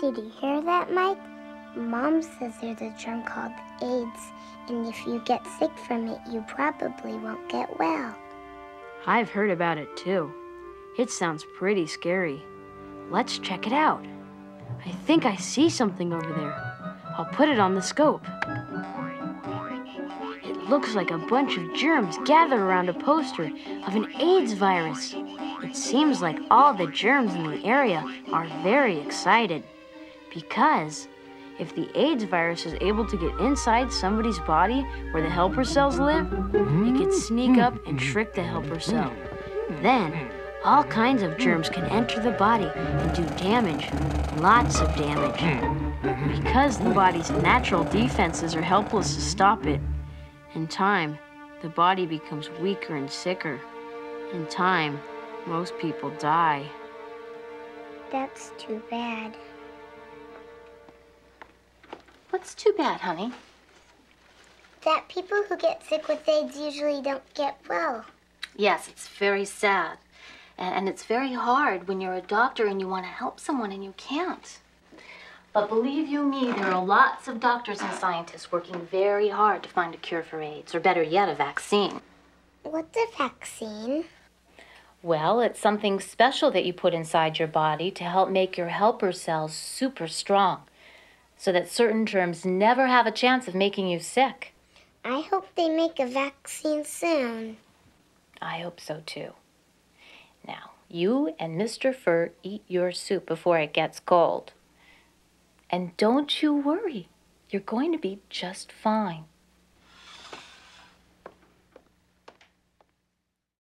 Did you hear that, Mike? Mom says there's a germ called AIDS, and if you get sick from it, you probably won't get well. I've heard about it too. It sounds pretty scary. Let's check it out. I think I see something over there. I'll put it on the scope. It looks like a bunch of germs gathered around a poster of an AIDS virus. It seems like all the germs in the area are very excited because if the AIDS virus is able to get inside somebody's body where the helper cells live, it could sneak up and trick the helper cell. Then, all kinds of germs can enter the body and do damage, lots of damage. Because the body's natural defenses are helpless to stop it, in time, the body becomes weaker and sicker. In time, most people die. That's too bad. What's too bad, honey? That people who get sick with AIDS usually don't get well. Yes, it's very sad. And, and it's very hard when you're a doctor and you want to help someone and you can't. But believe you me, there are lots of doctors and scientists working very hard to find a cure for AIDS, or better yet, a vaccine. What's a vaccine? Well, it's something special that you put inside your body to help make your helper cells super strong so that certain germs never have a chance of making you sick. I hope they make a vaccine soon. I hope so too. Now, you and Mr. Fur eat your soup before it gets cold. And don't you worry, you're going to be just fine.